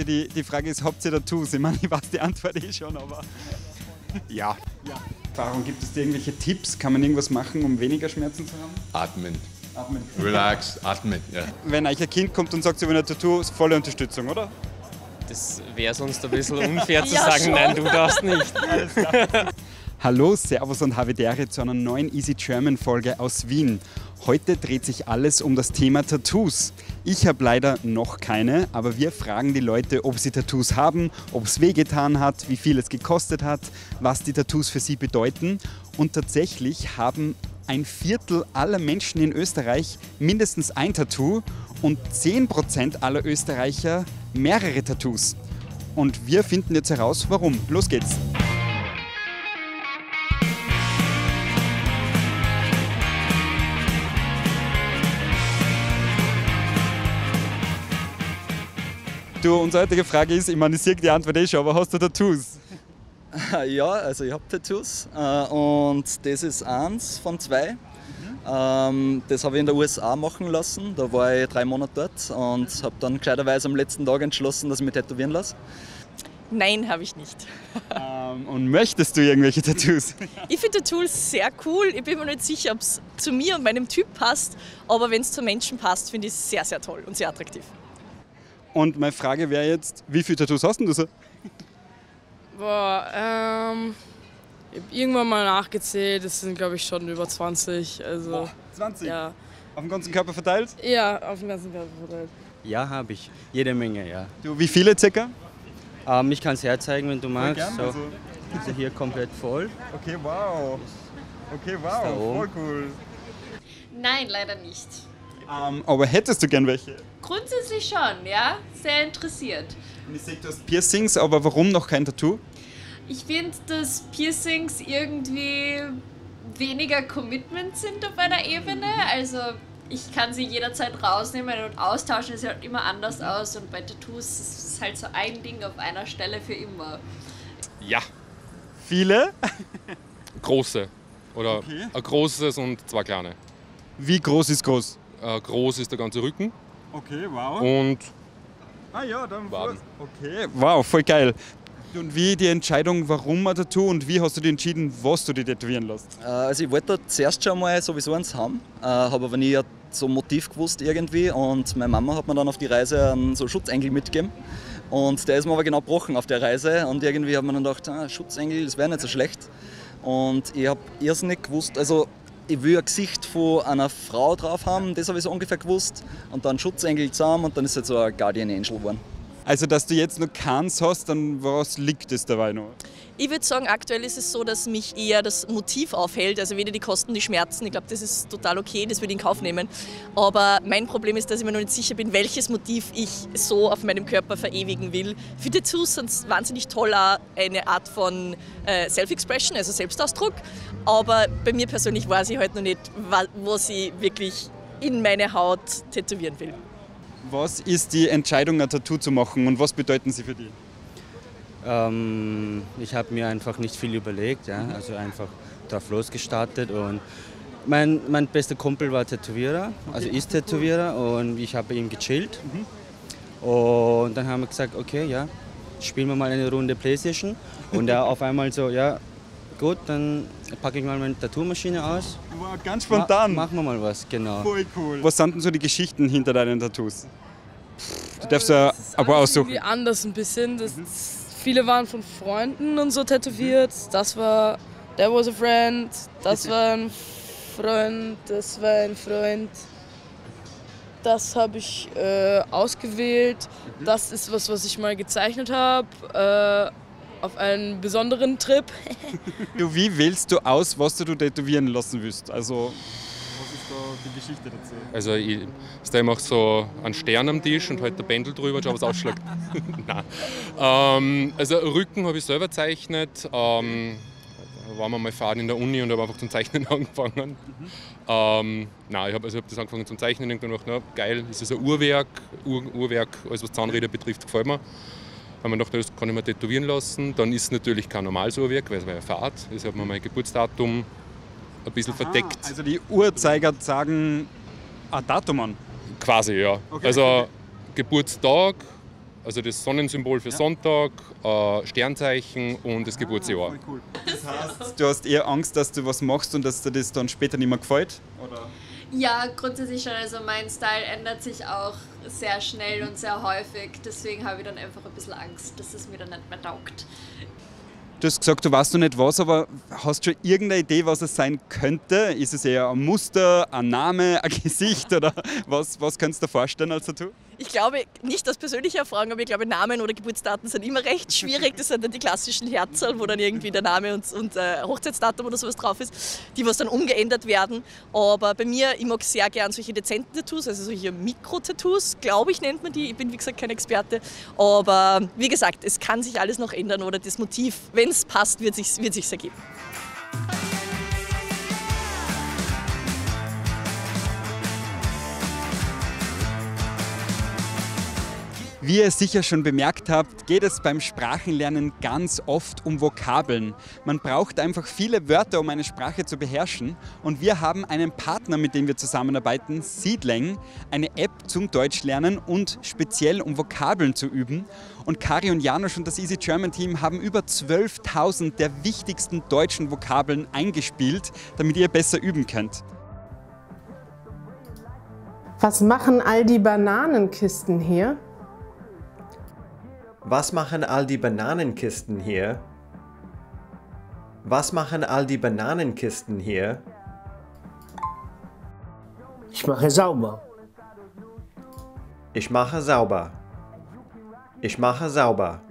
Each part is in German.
Leute. Die, die Frage ist, habt ihr Tattoos? Ich meine, ich weiß die Antwort eh schon, aber... Ja. Ja. Warum gibt es da irgendwelche Tipps? Kann man irgendwas machen, um weniger Schmerzen zu haben? Atmen. Atmen. Relax, atmen. Ja. Wenn euch ein Kind kommt und sagt, sie will ein Tattoo, ist volle Unterstützung, oder? Das wäre sonst ein bisschen unfair zu Ja, sagen, schon. nein, du darfst nicht. Hallo, Servus und Havidere zu einer neuen Easy German Folge aus Wien. Heute dreht sich alles um das Thema Tattoos. Ich habe leider noch keine, aber wir fragen die Leute, ob sie Tattoos haben, ob es wehgetan hat, wie viel es gekostet hat, was die Tattoos für sie bedeuten. Und tatsächlich haben ein Viertel aller Menschen in Österreich mindestens ein Tattoo und 10% aller Österreicher mehrere Tattoos. Und wir finden jetzt heraus, warum. Los geht's! Du, unsere heutige Frage ist, ich meine, ich sehe die Antwort eh schon, aber hast du Tattoos? Ja, also ich habe Tattoos äh, und das ist eins von zwei. Ähm, das habe ich in der USA machen lassen. Da war ich drei Monate dort und habe dann gescheiterweise am letzten Tag entschlossen, dass ich mich tätowieren lasse. Nein, habe ich nicht. Ähm, und möchtest du irgendwelche Tattoos? Ich finde Tattoos sehr cool. Ich bin mir nicht sicher, ob es zu mir und meinem Typ passt, aber wenn es zu Menschen passt, finde ich es sehr, sehr toll und sehr attraktiv. Und meine Frage wäre jetzt, wie viele Tattoos hast denn du so? Boah, ähm. Ich habe irgendwann mal nachgezählt, es sind glaube ich schon über 20. Also, 20? ja. Auf dem ganzen Körper verteilt? Ja, auf dem ganzen Körper verteilt. Ja, habe ich. Jede Menge, ja. Du, wie viele circa? Ähm, ich kann es herzeigen, wenn du magst. gern, so, also. also hier komplett voll. Okay, wow. Okay, wow, voll cool. Nein, leider nicht. Ähm, aber hättest du gern welche? Grundsätzlich schon, ja. Sehr interessiert. Und ich sehe, du hast Piercings, aber warum noch kein Tattoo? Ich finde, dass Piercings irgendwie weniger Commitment sind auf einer Ebene. Also ich kann sie jederzeit rausnehmen und austauschen. Es sieht halt immer anders aus. Und bei Tattoos ist es halt so ein Ding auf einer Stelle für immer. Ja, Viele? große. Oder Okay. ein großes und zwei kleine. Wie groß ist groß? Äh, groß ist der ganze Rücken Okay, wow. und Ah ja, dann Waden. Okay, wow, voll geil. Und wie die Entscheidung, warum ein Tattoo und wie hast du dich entschieden, was du dir tätowieren lässt? Äh, also ich wollte da zuerst schon mal sowieso eins haben, äh, habe aber nie so ein Motiv gewusst irgendwie und meine Mama hat mir dann auf die Reise einen so Schutzengel mitgegeben und der ist mir aber genau gebrochen auf der Reise und irgendwie hat man dann gedacht, ah, Schutzengel, das wäre nicht so schlecht und ich habe irrsinnig gewusst, also ich will ein Gesicht von einer Frau drauf haben, das habe ich so ungefähr gewusst und dann Schutzengel zusammen und dann ist es halt so ein Guardian Angel geworden. Also, dass du jetzt noch keins hast, dann was liegt es dabei noch? Ich würde sagen, aktuell ist es so, dass mich eher das Motiv aufhält, also weder die Kosten, die Schmerzen. Ich glaube, das ist total okay, das würde ich in Kauf nehmen. Aber mein Problem ist, dass ich mir noch nicht sicher bin, welches Motiv ich so auf meinem Körper verewigen will. Für Tattoos sind es wahnsinnig toll, eine Art von äh, Self-Expression, also Selbstausdruck. Aber bei mir persönlich weiß ich halt noch nicht, was ich wirklich in meine Haut tätowieren will. Was ist die Entscheidung, ein Tattoo zu machen und was bedeuten sie für dich? Ähm, ich habe mir einfach nicht viel überlegt, ja. also einfach drauf losgestartet und mein, mein bester Kumpel war Tätowierer, also ist Tätowierer und ich habe ihm gechillt. Und dann haben wir gesagt, okay, ja, spielen wir mal eine Runde Playstation. Und er auf einmal so, ja, gut, dann packe ich mal meine Tattoo-Maschine aus. Wow, ganz Ma spontan. machen wir mal was, genau. Voll cool. Was sind denn so die Geschichten hinter deinen Tattoos? Du darfst ja ein paar aussuchen. irgendwie anders ein bisschen. Das, viele waren von Freunden und so tätowiert. Das war There was a friend, das war ein Freund, das war ein Freund. Das habe ich äh, ausgewählt. Das ist was, was ich mal gezeichnet habe. Äh, auf einen besonderen Trip. Du, wie wählst du aus, was du tätowieren lassen willst? Also, da die Geschichte dazu? also ich mir auch so einen Stern am Tisch und halt der Pendel drüber schau, was ausschlägt. Ähm, also Rücken habe ich selber gezeichnet. Ähm, da waren wir mal fahren in der Uni und habe einfach zum Zeichnen angefangen. Ähm, nein, ich habe also hab das angefangen zum Zeichnen und gedacht, na, geil, das ist ein Uhrwerk, Ur, Uhrwerk, alles was Zahnräder betrifft, gefällt mir. Haben wir gedacht, das kann ich mir tätowieren lassen. Dann ist es natürlich kein normales Uhrwerk, weil es war ja Fahrt. Das hat mir mein Geburtsdatum ein bisschen verdeckt. Also die Uhrzeiger sagen ein Datum an. Quasi, ja. Okay. Also Geburtstag Also das Sonnensymbol für Sonntag, äh, Sternzeichen und das Geburtsjahr. Cool. Das heißt, du hast eher Angst, dass du was machst und dass dir das dann später nicht mehr gefällt? Oder? Ja, grundsätzlich schon. Also mein Style ändert sich auch sehr schnell und sehr häufig. Deswegen habe ich dann einfach ein bisschen Angst, dass es mir dann nicht mehr taugt. Du hast gesagt, du weißt noch nicht was, aber hast du schon irgendeine Idee, was es sein könnte? Ist es eher ein Muster, ein Name, ein Gesicht oder was, was kannst du dir vorstellen als Tattoo? Ich glaube, nicht aus persönlicher Erfahrung, aber ich glaube, Namen oder Geburtsdaten sind immer recht schwierig. Das sind dann die klassischen Herzl, wo dann irgendwie der Name und, und äh, Hochzeitsdatum oder sowas drauf ist, die was dann umgeändert werden. Aber bei mir, ich mag sehr gern solche dezenten Tattoos, also solche Mikro-Tattoos, glaube ich, nennt man die. Ich bin, wie gesagt, kein Experte. Aber wie gesagt, es kann sich alles noch ändern oder das Motiv, wenn es passt, wird sich wird sich's ergeben. Wie ihr sicher schon bemerkt habt, geht es beim Sprachenlernen ganz oft um Vokabeln. Man braucht einfach viele Wörter, um eine Sprache zu beherrschen. Und wir haben einen Partner, mit dem wir zusammenarbeiten, Seedling, eine App zum Deutschlernen und speziell um Vokabeln zu üben. Und Kari und Janusz und das Easy German Team haben über 12.000 der wichtigsten deutschen Vokabeln eingespielt, damit ihr besser üben könnt. Was machen all die Bananenkisten hier? Was machen all die Bananenkisten hier? Was machen all die Bananenkisten hier? Ich mache sauber. Ich mache sauber. Ich mache sauber.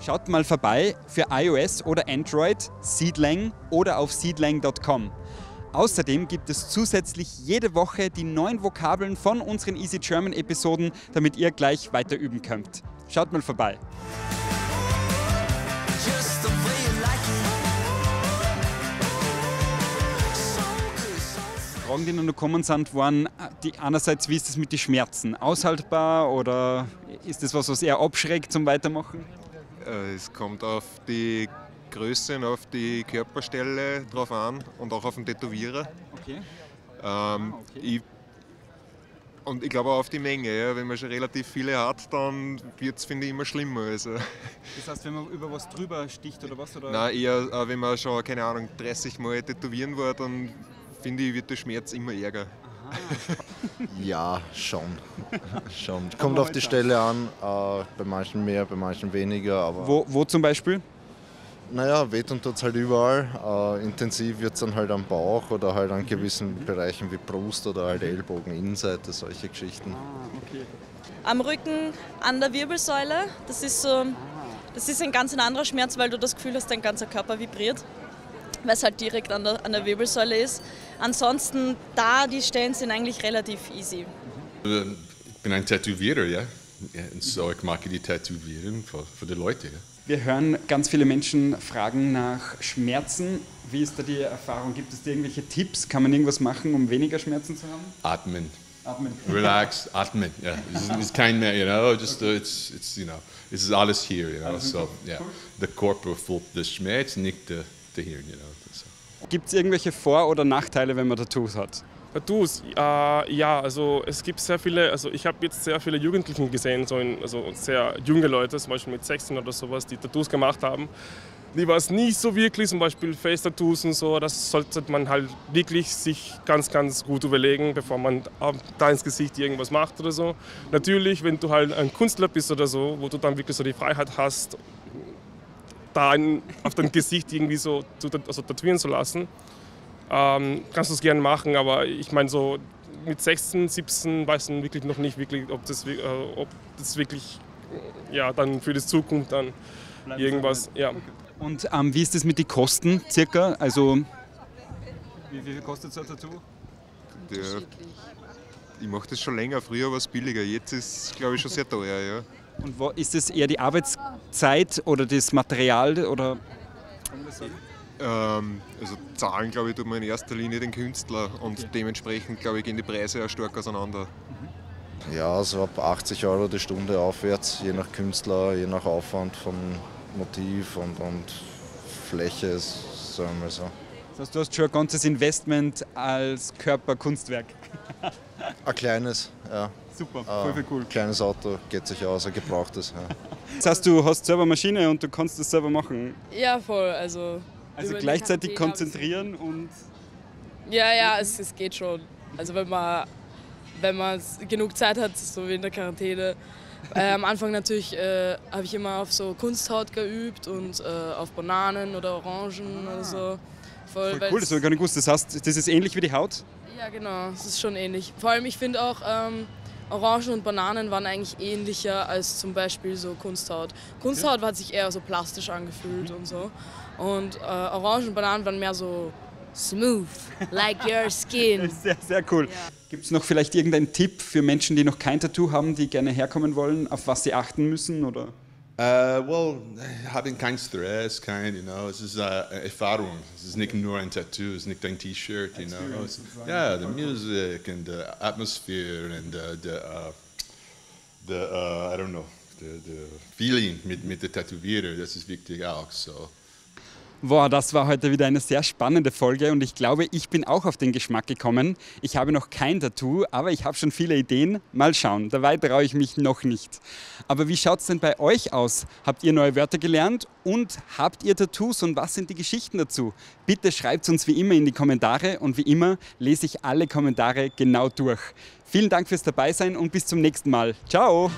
Schaut mal vorbei für iOS oder Android, Seedlang oder auf seedlang.com. Außerdem gibt es zusätzlich jede Woche die neuen Vokabeln von unseren Easy German Episoden, damit ihr gleich weiter üben könnt. Schaut mal vorbei. Fragen, die noch gekommen sind, waren die einerseits, wie ist es mit den Schmerzen? Aushaltbar oder ist das was, was eher abschreckt zum Weitermachen? Äh, Es kommt auf die Größe und auf die Körperstelle drauf an und auch auf den Tätowierer. Okay. Ähm, Ich, und ich glaube auch auf die Menge. Ja. Wenn man schon relativ viele hat, dann wird es, finde ich, immer schlimmer. Also, Das heißt, wenn man über was drüber sticht oder was? Oder? nein, eher, äh, wenn man schon, keine Ahnung, 30 Mal tätowieren war, dann finde ich, wird der Schmerz immer ärger. Ja, schon. schon. Kommt auf die Stelle an, äh, bei manchen mehr, bei manchen weniger. Aber Wo, wo zum Beispiel? Naja, wehtun tut es halt überall. Äh, intensiv wird es dann halt am Bauch oder halt an gewissen Bereichen wie Brust oder halt Ellbogen, Innenseite, solche Geschichten. Am Rücken, an der Wirbelsäule. Das ist so, das ist ein ganz ein anderer Schmerz, weil du das Gefühl hast, dein ganzer Körper vibriert, weil es halt direkt an der, an der Wirbelsäule ist. Ansonsten da die Stellen sind eigentlich relativ easy. Ich bin ein Tätowierer, ja. ja und so ich mag die Tätowieren für, für die Leute. Ja. Wir hören ganz viele Menschen fragen nach Schmerzen. Wie ist da die Erfahrung? Gibt es da irgendwelche Tipps? Kann man irgendwas machen, um weniger Schmerzen zu haben? Atmen. Atmen. Relax, atmen. Ja, es ist, kein mehr, you know, just uh, it's, it's, you know, es ist alles hier, you know. Alles So, yeah, der Körper fühlt den Schmerz, nicht der, der Hirn, you know. So. Gibt es irgendwelche Vor- oder Nachteile, wenn man Tattoos hat? Tattoos, äh, ja, also es gibt sehr viele, also ich habe jetzt sehr viele Jugendlichen gesehen, so in, also sehr junge Leute, zum Beispiel mit 16 oder sowas, die Tattoos gemacht haben. Die war es nie so wirklich, zum Beispiel Face-Tattoos und so, das sollte man halt wirklich sich ganz, ganz gut überlegen, bevor man da ins Gesicht irgendwas macht oder so. Natürlich, wenn du halt ein Künstler bist oder so, wo du dann wirklich so die Freiheit hast, da auf dein Gesicht irgendwie so zu, also tätowieren zu lassen, ähm, kannst du es gerne machen, aber ich meine so mit 16, 17 weiß man wirklich noch nicht wirklich, ob das, äh, ob das wirklich äh, ja, dann für die Zukunft dann irgendwas, ja. Und ähm, wie ist es mit den Kosten circa? Also, wie viel kostet so ein Tattoo? Der, ich mache das schon länger, früher war es billiger, jetzt ist es, glaube ich, schon sehr teuer. Ja. Und wo, ist es eher die Arbeitszeit oder das Material? Oder Ähm, also zahlen, glaube ich, tut man in erster Linie den Künstler und dementsprechend, glaube ich, gehen die Preise auch stark auseinander. Ja, so ab 80 Euro die Stunde aufwärts, je nach Künstler, je nach Aufwand von Motiv und, und Fläche, sagen wir so. Das heißt, du hast schon ein ganzes Investment als Körperkunstwerk. Ein kleines, ja. Super, voll Ein viel cool. Kleines Auto geht sich aus, ein gebrauchtes. Ja. Das heißt, du hast selber Maschine und du kannst das selber machen. Ja, voll. Also, Also gleichzeitig konzentrieren und Ja, ja, es, es geht schon. Also wenn man, wenn man genug Zeit hat, so wie in der Quarantäne. Äh, am Anfang natürlich äh, habe ich immer auf so Kunsthaut geübt und äh, auf Bananen oder Orangen oder so. voll weil cool, das habe ich gar nicht gewusst. Das heißt, das ist ähnlich wie die Haut? Ja, genau, es ist schon ähnlich. Vor allem, ich finde auch, ähm, Orangen und Bananen waren eigentlich ähnlicher als zum Beispiel so Kunsthaut. Kunsthaut hat sich eher so plastisch angefühlt und so. Und äh, Orangen und Bananen waren mehr so smooth, like your skin. Sehr, sehr cool. Gibt es noch vielleicht irgendeinen Tipp für Menschen, die noch kein Tattoo haben, die gerne herkommen wollen, auf was sie achten müssen? Oder? Uh, well, haben keinen Stress, kein, you know, es ist uh, Erfahrung. Es ist nicht nur ein Tattoo, es ist nicht ein T-Shirt, you know. Ja, the music and the atmosphere and the, the, uh, the uh, I don't know, the, the feeling mit, mit der Tätowierer, das ist wichtig auch. So. Wow, das war heute wieder eine sehr spannende Folge und ich glaube, ich bin auch auf den Geschmack gekommen. Ich habe noch kein Tattoo, aber ich habe schon viele Ideen. Mal schauen, dabei traue ich mich noch nicht. Aber wie schaut es denn bei euch aus? Habt ihr neue Wörter gelernt und habt ihr Tattoos und was sind die Geschichten dazu? Bitte schreibt uns wie immer in die Kommentare und wie immer lese ich alle Kommentare genau durch. Vielen Dank fürs Dabeisein und bis zum nächsten Mal. Ciao!